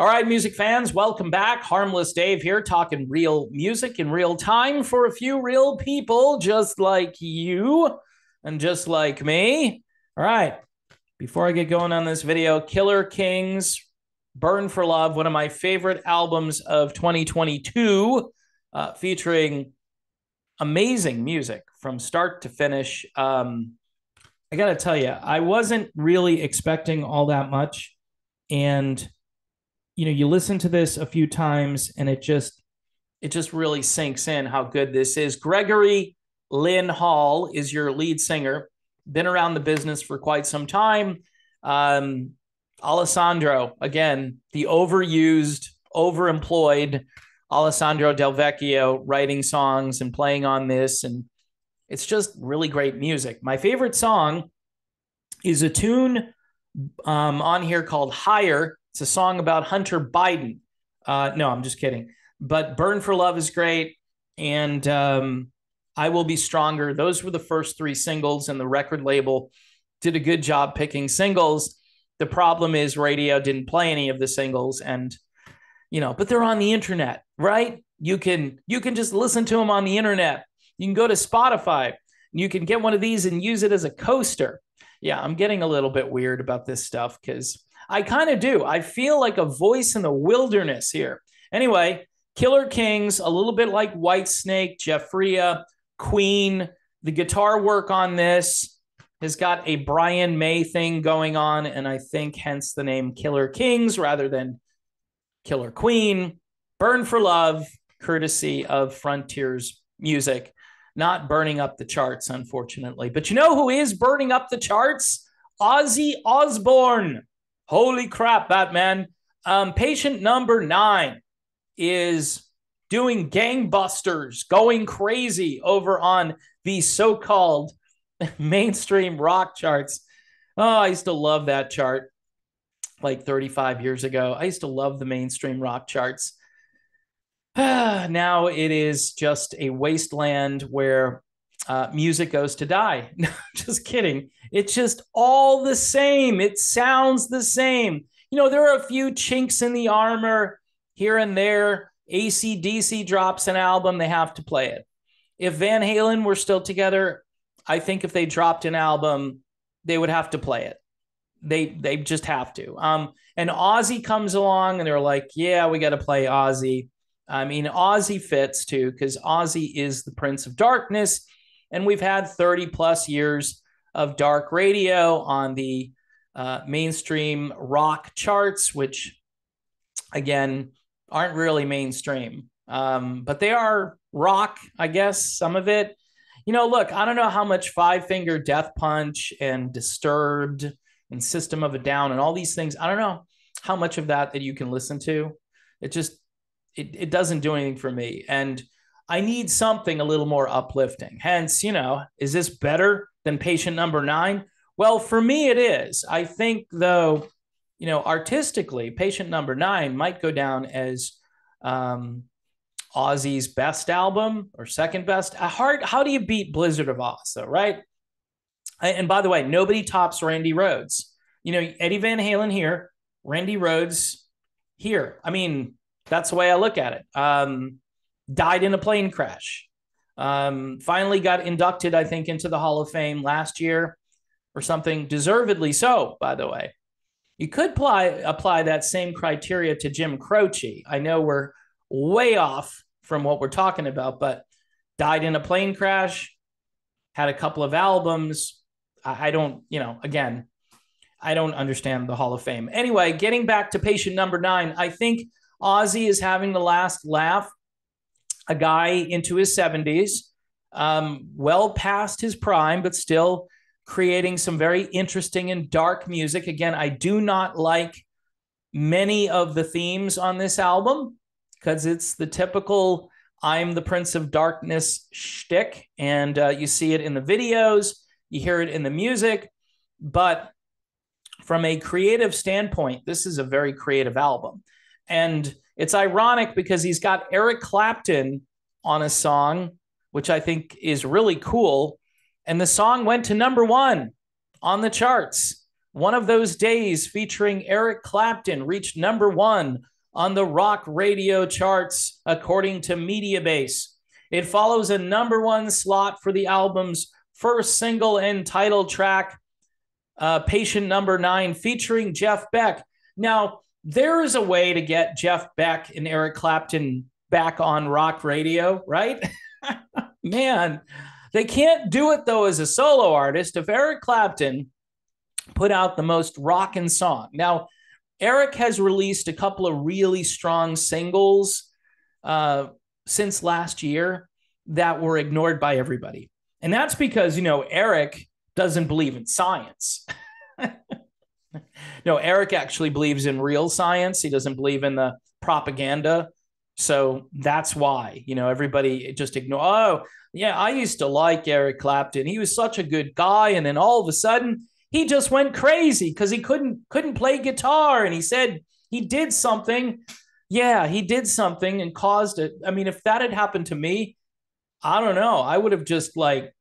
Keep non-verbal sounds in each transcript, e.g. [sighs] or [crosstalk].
All right, music fans, welcome back. Harmless Dave here, talking real music in real time for a few real people just like you and just like me. All right, before I get going on this video, Killer Kings, Burn for Love, one of my favorite albums of 2022, uh, featuring amazing music from start to finish. Um, I got to tell you, I wasn't really expecting all that much. And, you know, you listen to this a few times and it just, it just really sinks in how good this is. Gregory Lynn Hall is your lead singer, been around the business for quite some time. Um, Alessandro, again, the overused, overemployed Alessandro Del Vecchio writing songs and playing on this. And it's just really great music. My favorite song is a tune um, on here called Higher. It's a song about Hunter Biden. Uh, no, I'm just kidding. But Burn for Love is great. And um, I Will Be Stronger. Those were the first three singles, and the record label did a good job picking singles. The problem is radio didn't play any of the singles. And, you know, but they're on the internet, right? You can you can just listen to them on the internet. You can go to Spotify. You can get one of these and use it as a coaster. Yeah, I'm getting a little bit weird about this stuff because I kind of do. I feel like a voice in the wilderness here. Anyway, Killer Kings, a little bit like Whitesnake, Jeff Frea, Queen. The guitar work on this has got a Brian May thing going on, and I think hence the name Killer Kings rather than Killer Queen. Burn for Love, courtesy of Frontiers Music not burning up the charts, unfortunately. But you know who is burning up the charts? Ozzy Osbourne. Holy crap, Batman. Um, patient number nine is doing gangbusters, going crazy over on the so called [laughs] mainstream rock charts. Oh, I used to love that chart like 35 years ago. I used to love the mainstream rock charts. [sighs] now it is just a wasteland where uh, music goes to die. [laughs] No, just kidding. It's just all the same. It sounds the same. You know, there are a few chinks in the armor here and there. AC/DC drops an album, they have to play it. If Van Halen were still together, I think if they dropped an album, they would have to play it. They they just have to. Um, and Ozzy comes along and they're like, yeah, we got to play Ozzy. I mean, Ozzy fits too, because Ozzy is the Prince of Darkness. And we've had 30 plus years of dark radio on the uh, mainstream rock charts, which again aren't really mainstream, um, but they are rock, I guess, some of it. You know, look, I don't know how much Five Finger Death Punch and Disturbed and System of a Down and all these things. I don't know how much of that that you can listen to. It just it, it doesn't do anything for me. And I need something a little more uplifting. Hence, you know, is this better than patient number nine? Well, for me, it is. I think, though, you know, artistically, patient number nine might go down as um, Ozzy's best album or second best. Hard, how do you beat Blizzard of Ozz, though, right? And by the way, nobody tops Randy Rhoads. You know, Eddie Van Halen here, Randy Rhoads here. I mean, that's the way I look at it. Um, died in a plane crash. Um, finally got inducted, I think, into the Hall of Fame last year or something, deservedly so, by the way. You could apply, apply that same criteria to Jim Croce. I know we're way off from what we're talking about, but died in a plane crash, had a couple of albums. I, I don't, you know, again, I don't understand the Hall of Fame. Anyway, getting back to patient number nine, I think Ozzy is having the last laugh. A guy into his 70s, um, well past his prime, but still creating some very interesting and dark music. Again, I do not like many of the themes on this album because it's the typical I'm the Prince of Darkness shtick. And uh, you see it in the videos, you hear it in the music. But from a creative standpoint, this is a very creative album. And it's ironic because he's got Eric Clapton on a song, which I think is really cool. And the song went to number one on the charts. One of those days featuring Eric Clapton reached number one on the rock radio charts, according to Mediabase. It follows a number one slot for the album's first single and title track, uh, Patient Number Nine, featuring Jeff Beck. Now, there is a way to get Jeff Beck and Eric Clapton back on rock radio, right? [laughs] Man, they can't do it though as a solo artist. If Eric Clapton put out the most rockin' song. Now, Eric has released a couple of really strong singles uh, since last year that were ignored by everybody. And that's because, you know, Eric doesn't believe in science. [laughs] no, Eric actually believes in real science. He doesn't believe in the propaganda. So that's why, you know, everybody just ignore. Oh, yeah, I used to like Eric Clapton. He was such a good guy. And then all of a sudden, he just went crazy because he couldn't couldn't play guitar and he said he did something yeah he did something and caused it i mean if that had happened to me i don't know i would have just like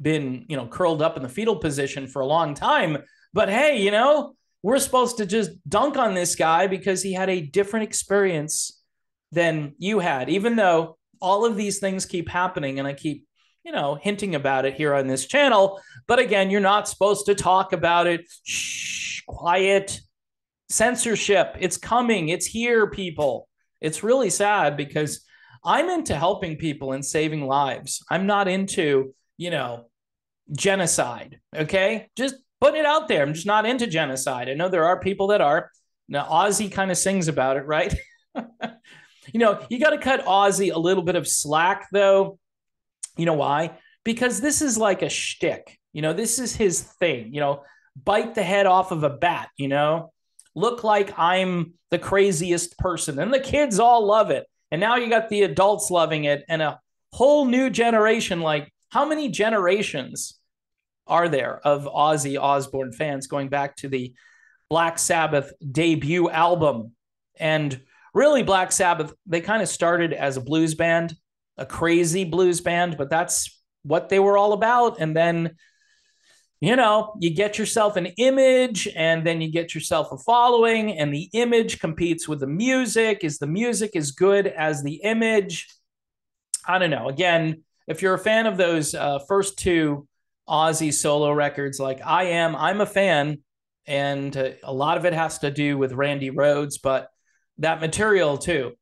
been you know curled up in the fetal position for a long time but hey you know we're supposed to just dunk on this guy because he had a different experience than you had even though all of these things keep happening and i keep you know, hinting about it here on this channel. But again, you're not supposed to talk about it. Shh, quiet. Censorship. It's coming. It's here, people. It's really sad because I'm into helping people and saving lives. I'm not into, you know, genocide. Okay. Just putting it out there. I'm just not into genocide. I know there are people that are. Now, Ozzy kind of sings about it, right? [laughs] you know, you got to cut Ozzy a little bit of slack, though you know why? Because this is like a shtick. You know, this is his thing. You know, bite the head off of a bat. You know, look like I'm the craziest person, and the kids all love it. And now you got the adults loving it, and a whole new generation. Like, how many generations are there of Ozzy Osbourne fans going back to the Black Sabbath debut album? And really, Black Sabbath, they kind of started as a blues band a crazy blues band, but that's what they were all about. And then, you know, you get yourself an image and then you get yourself a following, and the image competes with the music. Is the music as good as the image? I don't know. Again, if you're a fan of those uh, first two Ozzy solo records, like I am, I'm a fan. And uh, a lot of it has to do with Randy Rhoads, but that material too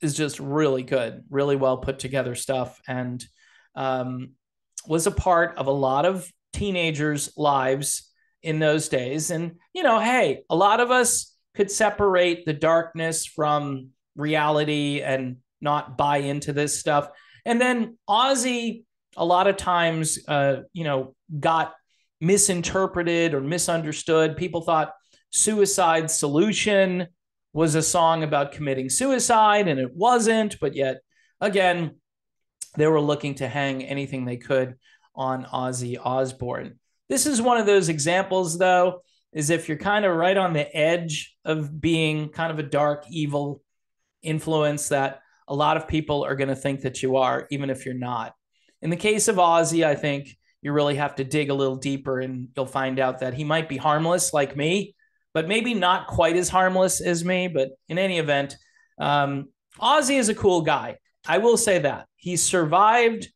is just really good, really well put together stuff, and um, was a part of a lot of teenagers' lives in those days. And, you know, hey, a lot of us could separate the darkness from reality and not buy into this stuff. And then Ozzy, a lot of times, uh, you know, got misinterpreted or misunderstood. People thought suicide solution was a song about committing suicide, and it wasn't. But yet, again, they were looking to hang anything they could on Ozzy Osbourne. This is one of those examples, though, is if you're kind of right on the edge of being kind of a dark, evil influence that a lot of people are going to think that you are, even if you're not. In the case of Ozzy, I think you really have to dig a little deeper and you'll find out that he might be harmless like me, but maybe not quite as harmless as me. But in any event, um, Ozzy is a cool guy. I will say that he survived.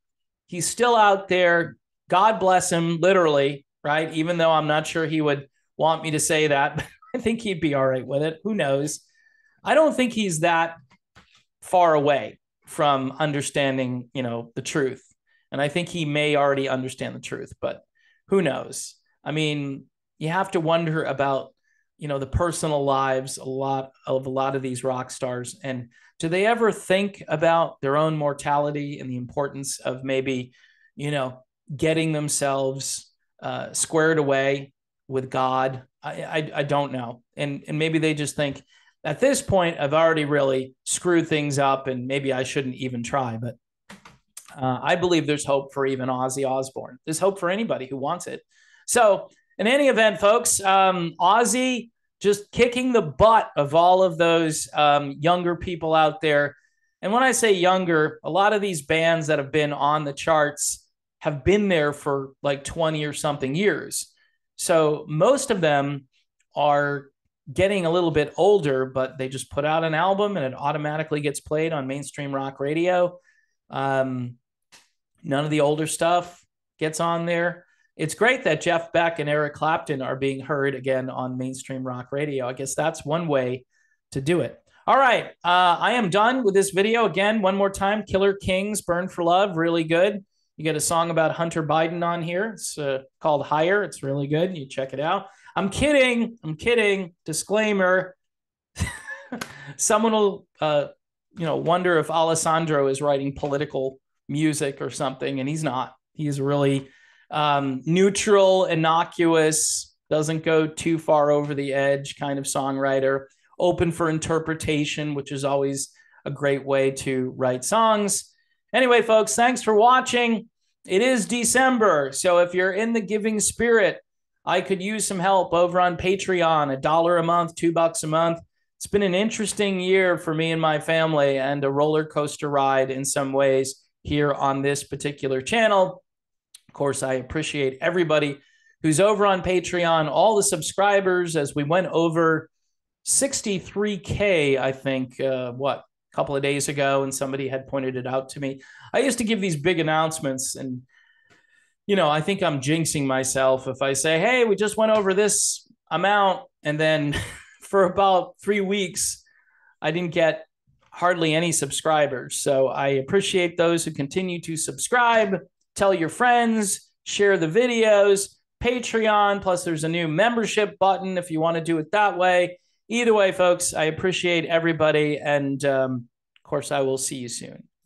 He's still out there. God bless him, literally, right? Even though I'm not sure he would want me to say that, [laughs] I think he'd be all right with it. Who knows? I don't think he's that far away from understanding, you know, the truth. And I think he may already understand the truth, but who knows? I mean, you have to wonder about you know the personal lives a lot of a lot of these rock stars. And do they ever think about their own mortality and the importance of maybe you know getting themselves uh, squared away with god? I, I, I don't know. And and maybe they just think at this point i've already really screwed things up and maybe i shouldn't even try. But uh, i believe there's hope for even ozzy osbourne there's hope for anybody who wants it so in any event, folks, um, Ozzy just kicking the butt of all of those um, younger people out there. And when I say younger, a lot of these bands that have been on the charts have been there for like 20 or something years. So most of them are getting a little bit older, but they just put out an album and it automatically gets played on mainstream rock radio. Um, none of the older stuff gets on there. It's great that Jeff Beck and Eric Clapton are being heard again on mainstream rock radio. I guess that's one way to do it. All right. Uh, I am done with this video. Again, one more time Killer Kings, Burn for Love, really good. You get a song about Hunter Biden on here. It's uh, called Higher. It's really good. You check it out. I'm kidding. I'm kidding. Disclaimer. [laughs] Someone will, uh, you know, wonder if Alessandro is writing political music or something, and he's not. He's really um, neutral, innocuous, doesn't go too far over the edge kind of songwriter, open for interpretation, which is always a great way to write songs. Anyway, folks, thanks for watching. It is December. So if you're in the giving spirit, I could use some help over on Patreon, a dollar a month, two bucks a month. It's been an interesting year for me and my family and a roller coaster ride in some ways here on this particular channel. Of course, I appreciate everybody who's over on Patreon, all the subscribers as we went over 63K, I think, uh, what, a couple of days ago, and somebody had pointed it out to me. I used to give these big announcements and you know, I think I'm jinxing myself if I say, hey, we just went over this amount. And then [laughs] for about three weeks, I didn't get hardly any subscribers. So I appreciate those who continue to subscribe, tell your friends, share the videos, Patreon, plus there's a new membership button if you want to do it that way. Either way, folks, I appreciate everybody. And um, of course, I will see you soon.